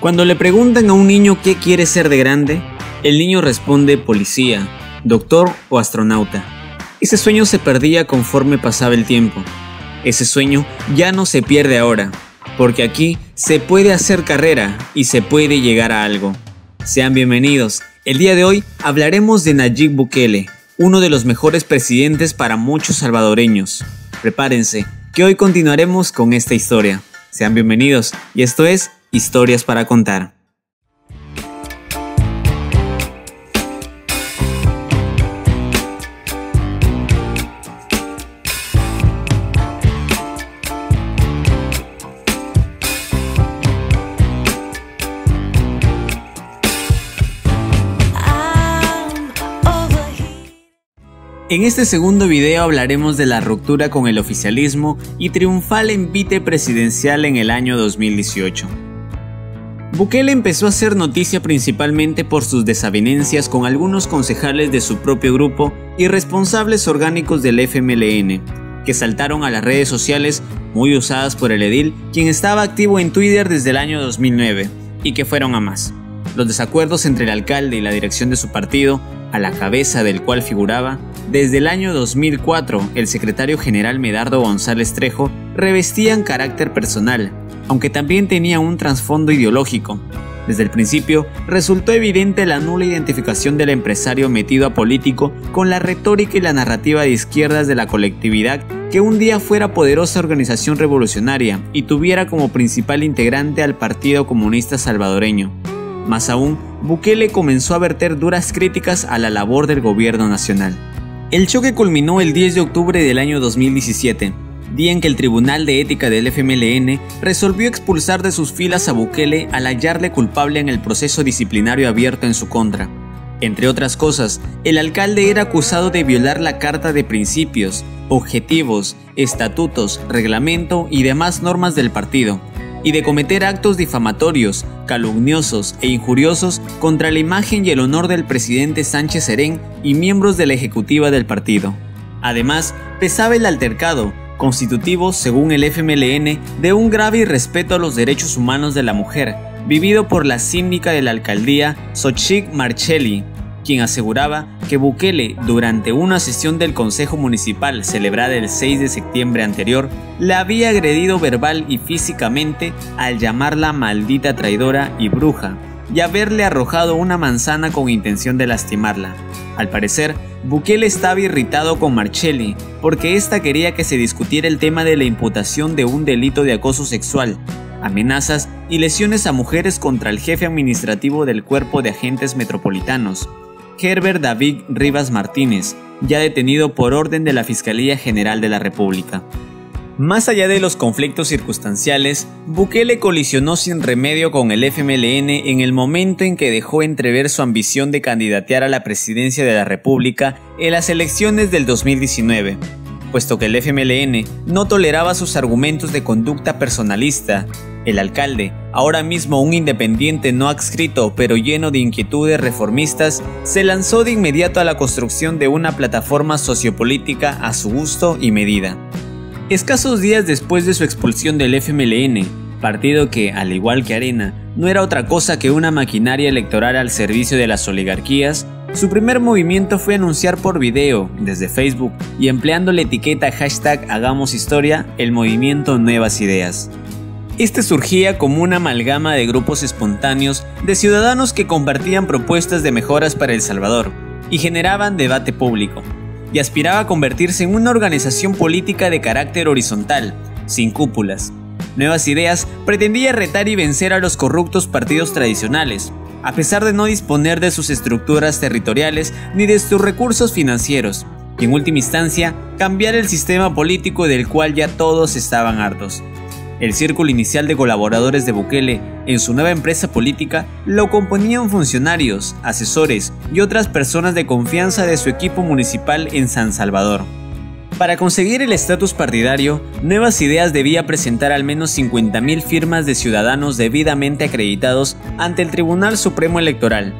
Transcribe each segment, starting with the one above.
Cuando le preguntan a un niño qué quiere ser de grande, el niño responde policía, doctor o astronauta. Ese sueño se perdía conforme pasaba el tiempo. Ese sueño ya no se pierde ahora, porque aquí se puede hacer carrera y se puede llegar a algo. Sean bienvenidos. El día de hoy hablaremos de Nayib Bukele, uno de los mejores presidentes para muchos salvadoreños. Prepárense, que hoy continuaremos con esta historia. Sean bienvenidos y esto es Historias para contar. En este segundo video hablaremos de la ruptura con el oficialismo y triunfal envite presidencial en el año 2018. Bukele empezó a hacer noticia principalmente por sus desavenencias con algunos concejales de su propio grupo y responsables orgánicos del FMLN, que saltaron a las redes sociales muy usadas por el edil, quien estaba activo en Twitter desde el año 2009, y que fueron a más. Los desacuerdos entre el alcalde y la dirección de su partido, a la cabeza del cual figuraba, desde el año 2004 el secretario general Medardo González Trejo, revestían carácter personal, aunque también tenía un trasfondo ideológico. Desde el principio, resultó evidente la nula identificación del empresario metido a político con la retórica y la narrativa de izquierdas de la colectividad que un día fuera poderosa organización revolucionaria y tuviera como principal integrante al Partido Comunista Salvadoreño. Más aún, Bukele comenzó a verter duras críticas a la labor del gobierno nacional. El choque culminó el 10 de octubre del año 2017, día en que el Tribunal de Ética del FMLN resolvió expulsar de sus filas a Bukele al hallarle culpable en el proceso disciplinario abierto en su contra. Entre otras cosas, el alcalde era acusado de violar la Carta de Principios, Objetivos, Estatutos, Reglamento y demás normas del partido, y de cometer actos difamatorios, calumniosos e injuriosos contra la imagen y el honor del presidente Sánchez Serén y miembros de la ejecutiva del partido. Además, pesaba el altercado, constitutivo, según el FMLN, de un grave irrespeto a los derechos humanos de la mujer, vivido por la síndica de la alcaldía, Xochitl Marchelli, quien aseguraba que Bukele, durante una sesión del Consejo Municipal celebrada el 6 de septiembre anterior, la había agredido verbal y físicamente al llamarla maldita traidora y bruja, y haberle arrojado una manzana con intención de lastimarla. Al parecer, Bukele estaba irritado con Marchelli porque ésta quería que se discutiera el tema de la imputación de un delito de acoso sexual, amenazas y lesiones a mujeres contra el jefe administrativo del Cuerpo de Agentes Metropolitanos, Herbert David Rivas Martínez, ya detenido por orden de la Fiscalía General de la República. Más allá de los conflictos circunstanciales, Bukele colisionó sin remedio con el FMLN en el momento en que dejó entrever su ambición de candidatear a la presidencia de la República en las elecciones del 2019, puesto que el FMLN no toleraba sus argumentos de conducta personalista. El alcalde, ahora mismo un independiente no adscrito pero lleno de inquietudes reformistas, se lanzó de inmediato a la construcción de una plataforma sociopolítica a su gusto y medida. Escasos días después de su expulsión del FMLN, partido que, al igual que Arena, no era otra cosa que una maquinaria electoral al servicio de las oligarquías, su primer movimiento fue anunciar por video, desde Facebook, y empleando la etiqueta hashtag Hagamos Historia, el movimiento Nuevas Ideas. Este surgía como una amalgama de grupos espontáneos de ciudadanos que compartían propuestas de mejoras para El Salvador y generaban debate público, y aspiraba a convertirse en una organización política de carácter horizontal, sin cúpulas. Nuevas Ideas pretendía retar y vencer a los corruptos partidos tradicionales, a pesar de no disponer de sus estructuras territoriales ni de sus recursos financieros, y en última instancia cambiar el sistema político del cual ya todos estaban hartos. El círculo inicial de colaboradores de Bukele en su nueva empresa política lo componían funcionarios, asesores y otras personas de confianza de su equipo municipal en San Salvador. Para conseguir el estatus partidario, Nuevas Ideas debía presentar al menos 50.000 firmas de ciudadanos debidamente acreditados ante el Tribunal Supremo Electoral.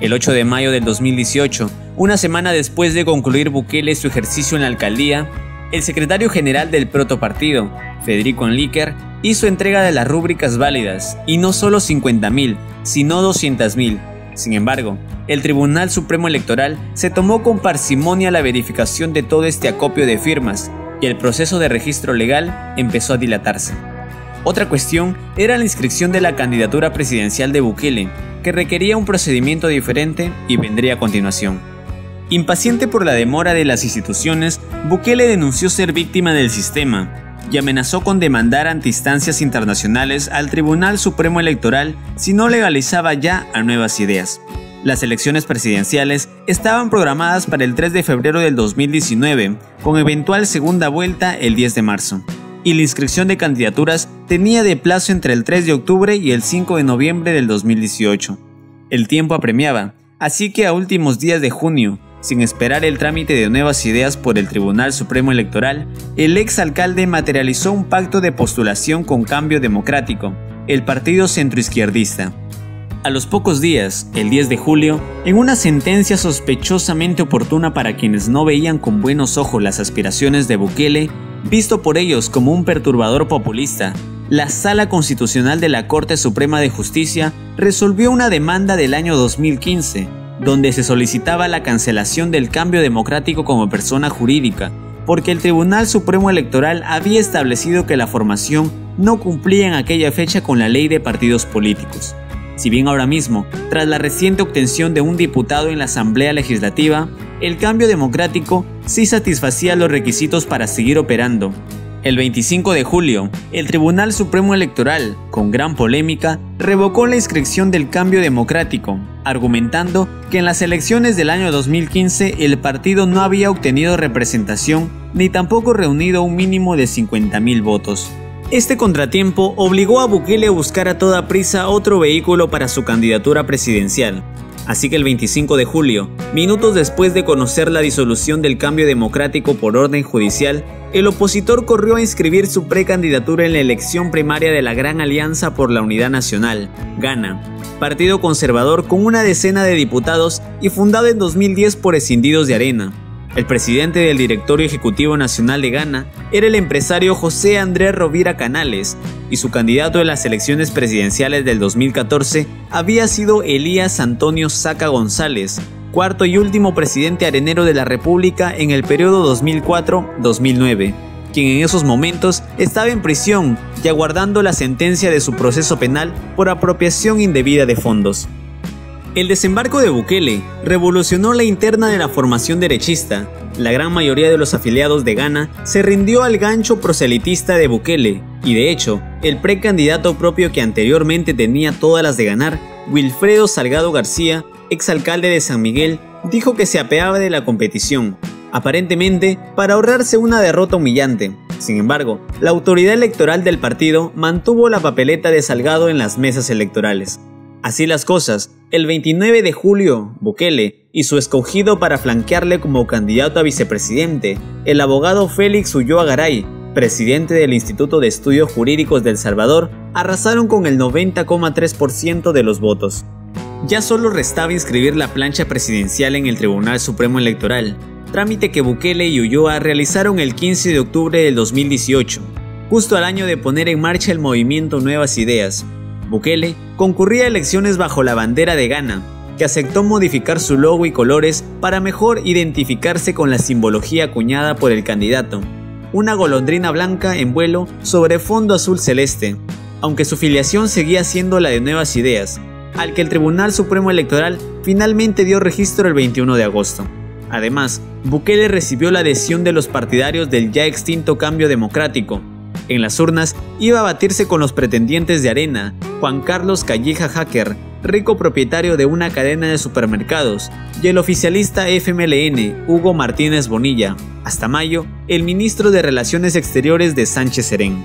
El 8 de mayo del 2018, una semana después de concluir Bukele su ejercicio en la alcaldía, el secretario general del protopartido, Federico Enlíquer, hizo entrega de las rúbricas válidas, y no solo 50.000, sino 200.000. Sin embargo, el Tribunal Supremo Electoral se tomó con parsimonia la verificación de todo este acopio de firmas, y el proceso de registro legal empezó a dilatarse. Otra cuestión era la inscripción de la candidatura presidencial de Bukele, que requería un procedimiento diferente y vendría a continuación. Impaciente por la demora de las instituciones, Bukele denunció ser víctima del sistema y amenazó con demandar ante instancias internacionales al Tribunal Supremo Electoral si no legalizaba ya a nuevas ideas. Las elecciones presidenciales estaban programadas para el 3 de febrero del 2019, con eventual segunda vuelta el 10 de marzo y la inscripción de candidaturas tenía de plazo entre el 3 de octubre y el 5 de noviembre del 2018. El tiempo apremiaba, así que a últimos días de junio, sin esperar el trámite de nuevas ideas por el Tribunal Supremo Electoral, el ex alcalde materializó un pacto de postulación con Cambio Democrático, el partido centroizquierdista. A los pocos días, el 10 de julio, en una sentencia sospechosamente oportuna para quienes no veían con buenos ojos las aspiraciones de Bukele, Visto por ellos como un perturbador populista, la Sala Constitucional de la Corte Suprema de Justicia resolvió una demanda del año 2015, donde se solicitaba la cancelación del cambio democrático como persona jurídica, porque el Tribunal Supremo Electoral había establecido que la formación no cumplía en aquella fecha con la ley de partidos políticos. Si bien ahora mismo, tras la reciente obtención de un diputado en la Asamblea Legislativa, el cambio democrático sí satisfacía los requisitos para seguir operando. El 25 de julio, el Tribunal Supremo Electoral, con gran polémica, revocó la inscripción del cambio democrático, argumentando que en las elecciones del año 2015 el partido no había obtenido representación ni tampoco reunido un mínimo de 50.000 votos. Este contratiempo obligó a Bukele a buscar a toda prisa otro vehículo para su candidatura presidencial, Así que el 25 de julio, minutos después de conocer la disolución del cambio democrático por orden judicial, el opositor corrió a inscribir su precandidatura en la elección primaria de la Gran Alianza por la Unidad Nacional, GANA, partido conservador con una decena de diputados y fundado en 2010 por escindidos de Arena. El presidente del Directorio Ejecutivo Nacional de Ghana era el empresario José Andrés Rovira Canales y su candidato en las elecciones presidenciales del 2014 había sido Elías Antonio Saca González, cuarto y último presidente arenero de la República en el periodo 2004-2009, quien en esos momentos estaba en prisión y aguardando la sentencia de su proceso penal por apropiación indebida de fondos. El desembarco de Bukele revolucionó la interna de la formación derechista. La gran mayoría de los afiliados de Ghana se rindió al gancho proselitista de Bukele, y de hecho, el precandidato propio que anteriormente tenía todas las de ganar, Wilfredo Salgado García, exalcalde de San Miguel, dijo que se apeaba de la competición, aparentemente para ahorrarse una derrota humillante. Sin embargo, la autoridad electoral del partido mantuvo la papeleta de Salgado en las mesas electorales. Así las cosas, el 29 de julio, Bukele y su escogido para flanquearle como candidato a vicepresidente, el abogado Félix Ulloa Garay, presidente del Instituto de Estudios Jurídicos del Salvador, arrasaron con el 90,3% de los votos. Ya solo restaba inscribir la plancha presidencial en el Tribunal Supremo Electoral, trámite que Bukele y Ulloa realizaron el 15 de octubre del 2018, justo al año de poner en marcha el movimiento Nuevas Ideas, Bukele concurría a elecciones bajo la bandera de Ghana, que aceptó modificar su logo y colores para mejor identificarse con la simbología acuñada por el candidato, una golondrina blanca en vuelo sobre fondo azul celeste, aunque su filiación seguía siendo la de Nuevas Ideas, al que el Tribunal Supremo Electoral finalmente dio registro el 21 de agosto. Además, Bukele recibió la adhesión de los partidarios del ya extinto Cambio Democrático, en las urnas iba a batirse con los pretendientes de Arena, Juan Carlos Calleja Hacker, rico propietario de una cadena de supermercados, y el oficialista FMLN, Hugo Martínez Bonilla, hasta mayo, el ministro de Relaciones Exteriores de Sánchez Serén.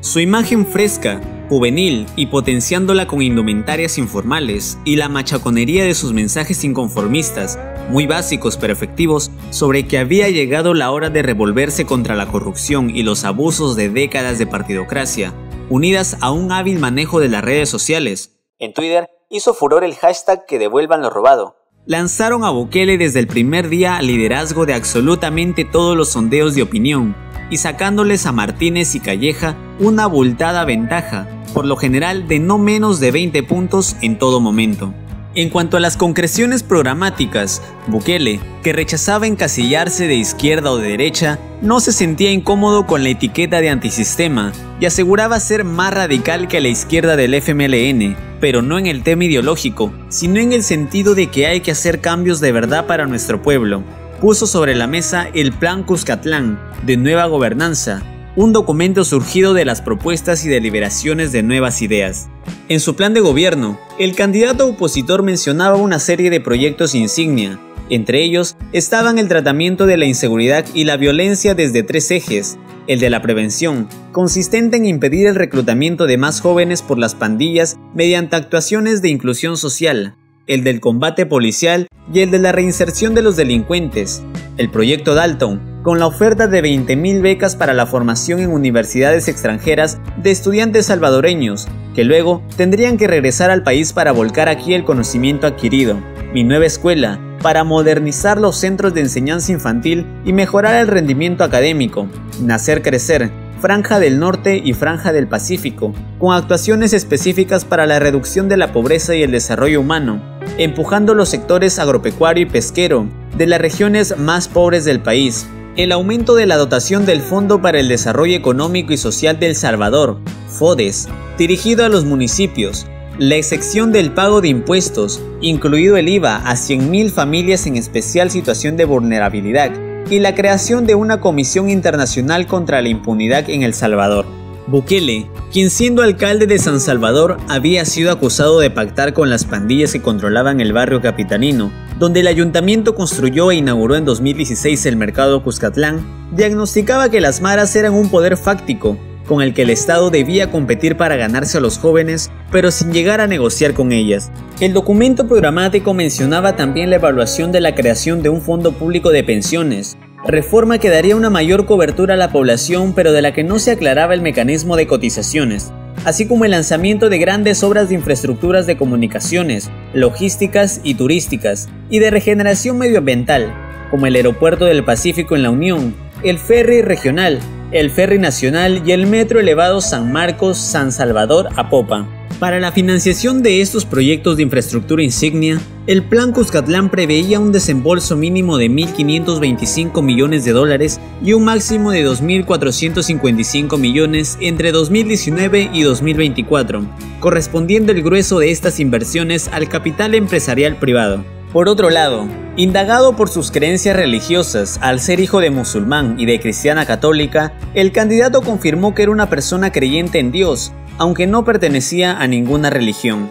Su imagen fresca, juvenil y potenciándola con indumentarias informales y la machaconería de sus mensajes inconformistas muy básicos pero efectivos, sobre que había llegado la hora de revolverse contra la corrupción y los abusos de décadas de partidocracia, unidas a un hábil manejo de las redes sociales. En Twitter hizo furor el hashtag que devuelvan lo robado, lanzaron a Bukele desde el primer día al liderazgo de absolutamente todos los sondeos de opinión y sacándoles a Martínez y Calleja una abultada ventaja, por lo general de no menos de 20 puntos en todo momento. En cuanto a las concreciones programáticas, Bukele, que rechazaba encasillarse de izquierda o de derecha, no se sentía incómodo con la etiqueta de antisistema y aseguraba ser más radical que la izquierda del FMLN, pero no en el tema ideológico, sino en el sentido de que hay que hacer cambios de verdad para nuestro pueblo. Puso sobre la mesa el Plan Cuscatlán, de nueva gobernanza, un documento surgido de las propuestas y deliberaciones de nuevas ideas. En su plan de gobierno, el candidato opositor mencionaba una serie de proyectos insignia. Entre ellos estaban el tratamiento de la inseguridad y la violencia desde tres ejes, el de la prevención, consistente en impedir el reclutamiento de más jóvenes por las pandillas mediante actuaciones de inclusión social, el del combate policial y el de la reinserción de los delincuentes, el proyecto Dalton, con la oferta de 20.000 becas para la formación en universidades extranjeras de estudiantes salvadoreños, que luego tendrían que regresar al país para volcar aquí el conocimiento adquirido. Mi nueva escuela, para modernizar los centros de enseñanza infantil y mejorar el rendimiento académico. Nacer Crecer, Franja del Norte y Franja del Pacífico, con actuaciones específicas para la reducción de la pobreza y el desarrollo humano, empujando los sectores agropecuario y pesquero de las regiones más pobres del país, el aumento de la dotación del Fondo para el Desarrollo Económico y Social del Salvador, FODES, dirigido a los municipios, la excepción del pago de impuestos, incluido el IVA a 100.000 familias en especial situación de vulnerabilidad, y la creación de una Comisión Internacional contra la Impunidad en El Salvador. Bukele, quien siendo alcalde de San Salvador había sido acusado de pactar con las pandillas que controlaban el barrio capitanino, donde el ayuntamiento construyó e inauguró en 2016 el mercado Cuscatlán, diagnosticaba que las maras eran un poder fáctico, con el que el Estado debía competir para ganarse a los jóvenes, pero sin llegar a negociar con ellas. El documento programático mencionaba también la evaluación de la creación de un fondo público de pensiones, reforma que daría una mayor cobertura a la población pero de la que no se aclaraba el mecanismo de cotizaciones, así como el lanzamiento de grandes obras de infraestructuras de comunicaciones, logísticas y turísticas, y de regeneración medioambiental, como el Aeropuerto del Pacífico en la Unión, el ferry regional, el ferry nacional y el metro elevado San Marcos-San Salvador a Popa. Para la financiación de estos proyectos de infraestructura insignia, el Plan Cuscatlán preveía un desembolso mínimo de 1.525 millones de dólares y un máximo de 2.455 millones entre 2019 y 2024, correspondiendo el grueso de estas inversiones al capital empresarial privado. Por otro lado, indagado por sus creencias religiosas al ser hijo de musulmán y de cristiana católica, el candidato confirmó que era una persona creyente en Dios aunque no pertenecía a ninguna religión.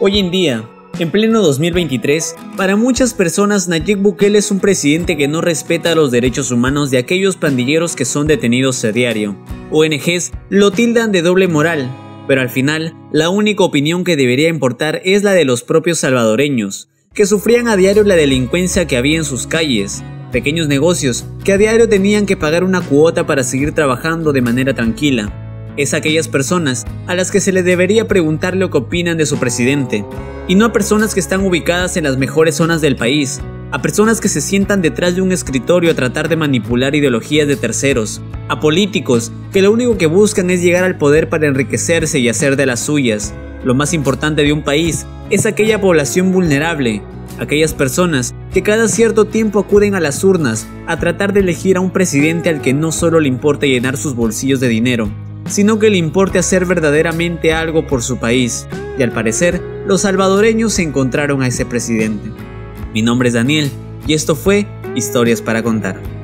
Hoy en día, en pleno 2023, para muchas personas Nayib Bukele es un presidente que no respeta los derechos humanos de aquellos pandilleros que son detenidos a diario. ONGs lo tildan de doble moral, pero al final, la única opinión que debería importar es la de los propios salvadoreños, que sufrían a diario la delincuencia que había en sus calles, pequeños negocios que a diario tenían que pagar una cuota para seguir trabajando de manera tranquila, es aquellas personas a las que se le debería preguntar lo que opinan de su presidente, y no a personas que están ubicadas en las mejores zonas del país, a personas que se sientan detrás de un escritorio a tratar de manipular ideologías de terceros, a políticos que lo único que buscan es llegar al poder para enriquecerse y hacer de las suyas. Lo más importante de un país es aquella población vulnerable, aquellas personas que cada cierto tiempo acuden a las urnas a tratar de elegir a un presidente al que no solo le importa llenar sus bolsillos de dinero, sino que le importe hacer verdaderamente algo por su país, y al parecer los salvadoreños se encontraron a ese presidente. Mi nombre es Daniel, y esto fue Historias para Contar.